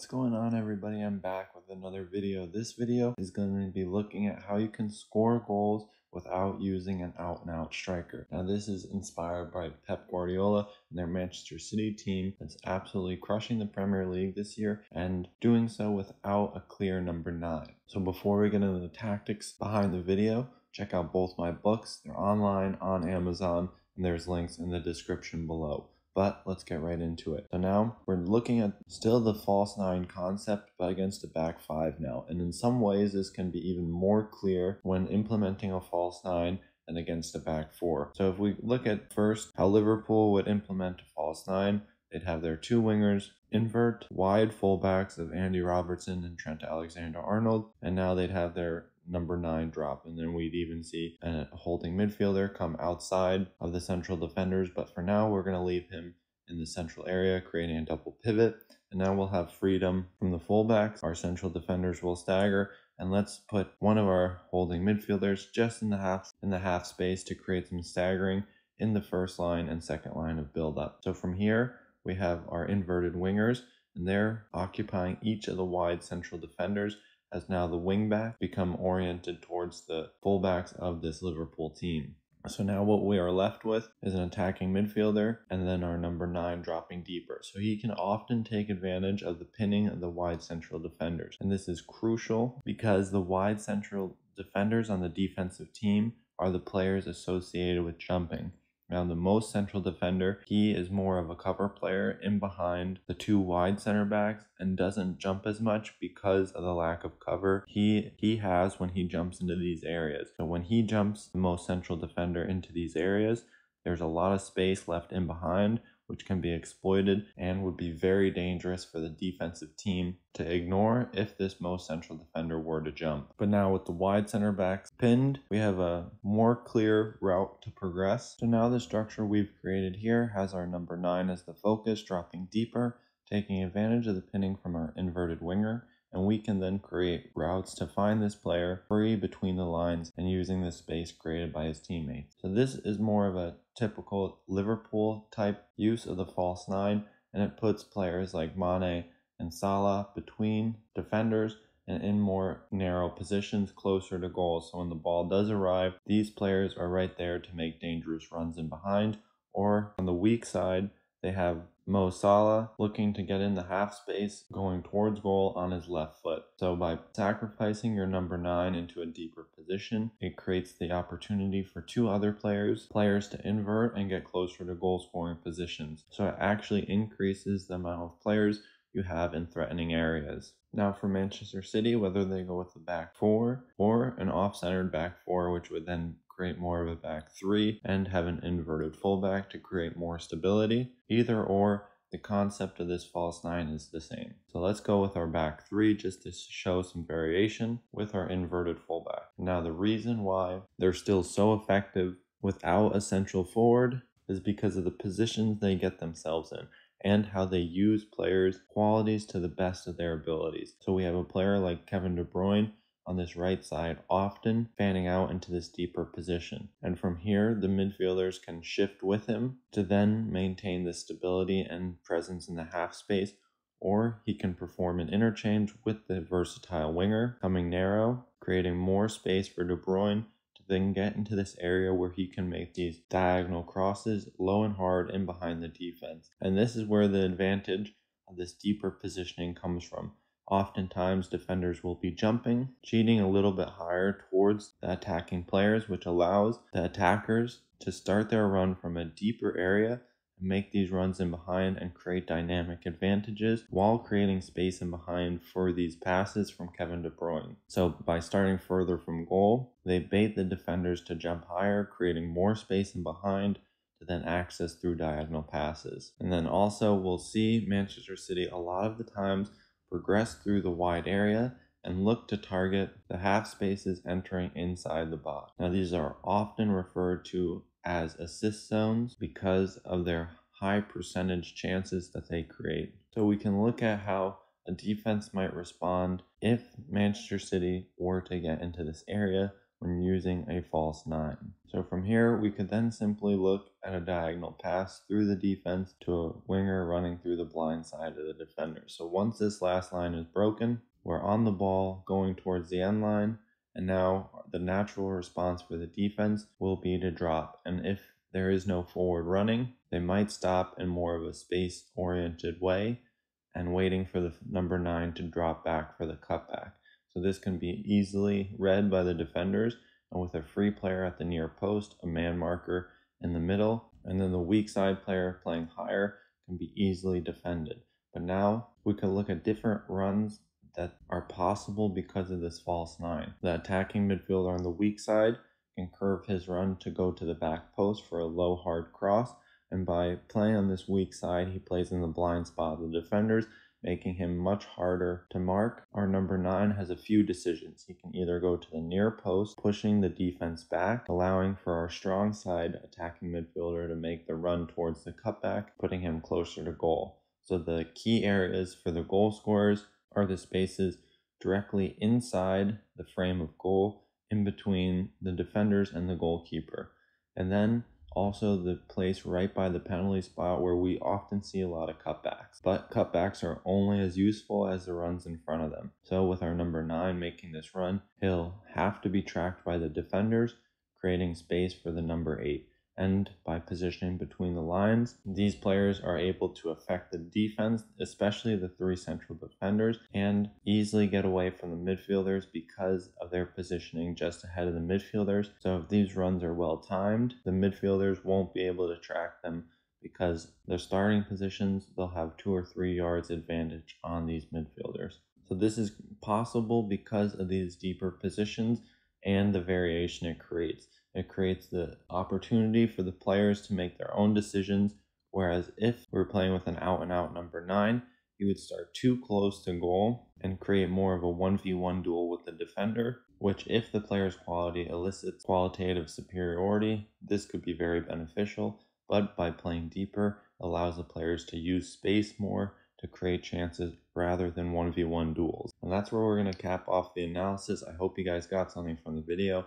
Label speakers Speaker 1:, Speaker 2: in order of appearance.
Speaker 1: What's going on everybody? I'm back with another video. This video is going to be looking at how you can score goals without using an out and out striker. Now this is inspired by Pep Guardiola and their Manchester City team that's absolutely crushing the Premier League this year and doing so without a clear number 9. So before we get into the tactics behind the video, check out both my books. They're online on Amazon and there's links in the description below. But let's get right into it. So now we're looking at still the false nine concept, but against a back five now. And in some ways, this can be even more clear when implementing a false nine and against a back four. So if we look at first how Liverpool would implement a false nine, they'd have their two wingers invert wide fullbacks of Andy Robertson and Trent Alexander Arnold, and now they'd have their number nine drop. And then we'd even see a holding midfielder come outside of the central defenders. But for now, we're going to leave him in the central area, creating a double pivot. And now we'll have freedom from the fullbacks. Our central defenders will stagger. And let's put one of our holding midfielders just in the half in the half space to create some staggering in the first line and second line of build up. So from here, we have our inverted wingers, and they're occupying each of the wide central defenders as now the wingback become oriented towards the fullbacks of this Liverpool team. So now what we are left with is an attacking midfielder and then our number 9 dropping deeper. So he can often take advantage of the pinning of the wide central defenders. And this is crucial because the wide central defenders on the defensive team are the players associated with jumping. Now, the most central defender, he is more of a cover player in behind the two wide center backs and doesn't jump as much because of the lack of cover he he has when he jumps into these areas. So when he jumps the most central defender into these areas, there's a lot of space left in behind which can be exploited and would be very dangerous for the defensive team to ignore if this most central defender were to jump. But now with the wide center backs pinned, we have a more clear route to progress. So now the structure we've created here has our number 9 as the focus, dropping deeper, taking advantage of the pinning from our inverted winger and we can then create routes to find this player free between the lines and using the space created by his teammates. So this is more of a typical Liverpool type use of the false nine and it puts players like Mane and Salah between defenders and in more narrow positions closer to goal. So when the ball does arrive, these players are right there to make dangerous runs in behind or on the weak side, they have Mo Salah looking to get in the half space, going towards goal on his left foot. So by sacrificing your number 9 into a deeper position, it creates the opportunity for two other players, players to invert and get closer to goal scoring positions. So it actually increases the amount of players you have in threatening areas. Now for Manchester City, whether they go with the back four or an off-centered back four, which would then create more of a back three and have an inverted fullback to create more stability. Either or, the concept of this false nine is the same. So let's go with our back three just to show some variation with our inverted fullback. Now the reason why they're still so effective without a central forward is because of the positions they get themselves in and how they use players' qualities to the best of their abilities. So we have a player like Kevin De Bruyne on this right side, often fanning out into this deeper position. And from here, the midfielders can shift with him to then maintain the stability and presence in the half space, or he can perform an interchange with the versatile winger, coming narrow, creating more space for De Bruyne to then get into this area where he can make these diagonal crosses low and hard in behind the defense. And this is where the advantage of this deeper positioning comes from. Oftentimes, defenders will be jumping, cheating a little bit higher towards the attacking players, which allows the attackers to start their run from a deeper area and make these runs in behind and create dynamic advantages while creating space in behind for these passes from Kevin De Bruyne. So, by starting further from goal, they bait the defenders to jump higher, creating more space in behind to then access through diagonal passes. And then also, we'll see Manchester City a lot of the times progress through the wide area, and look to target the half spaces entering inside the box. Now, these are often referred to as assist zones because of their high percentage chances that they create. So, we can look at how a defense might respond if Manchester City were to get into this area when using a false 9. So from here, we could then simply look at a diagonal pass through the defense to a winger running through the blind side of the defender. So once this last line is broken, we're on the ball going towards the end line, and now the natural response for the defense will be to drop. And if there is no forward running, they might stop in more of a space oriented way and waiting for the number 9 to drop back for the cutback. So this can be easily read by the defenders and with a free player at the near post, a man marker in the middle, and then the weak side player playing higher can be easily defended. But now we can look at different runs that are possible because of this false nine. The attacking midfielder on the weak side can curve his run to go to the back post for a low hard cross, and by playing on this weak side, he plays in the blind spot of the defenders making him much harder to mark. Our number 9 has a few decisions. He can either go to the near post, pushing the defense back, allowing for our strong side attacking midfielder to make the run towards the cutback, putting him closer to goal. So the key areas for the goal scorers are the spaces directly inside the frame of goal in between the defenders and the goalkeeper. And then also the place right by the penalty spot where we often see a lot of cutbacks. But cutbacks are only as useful as the runs in front of them. So with our number 9 making this run, he'll have to be tracked by the defenders, creating space for the number 8 and by positioning between the lines, these players are able to affect the defense, especially the three central defenders, and easily get away from the midfielders because of their positioning just ahead of the midfielders. So if these runs are well timed, the midfielders won't be able to track them because their starting positions, they'll have two or three yards advantage on these midfielders. So this is possible because of these deeper positions and the variation it creates. It creates the opportunity for the players to make their own decisions. Whereas if we're playing with an out and out number nine, you would start too close to goal and create more of a 1v1 duel with the defender, which, if the player's quality elicits qualitative superiority, this could be very beneficial. But by playing deeper, allows the players to use space more to create chances rather than 1v1 duels. And that's where we're going to cap off the analysis. I hope you guys got something from the video.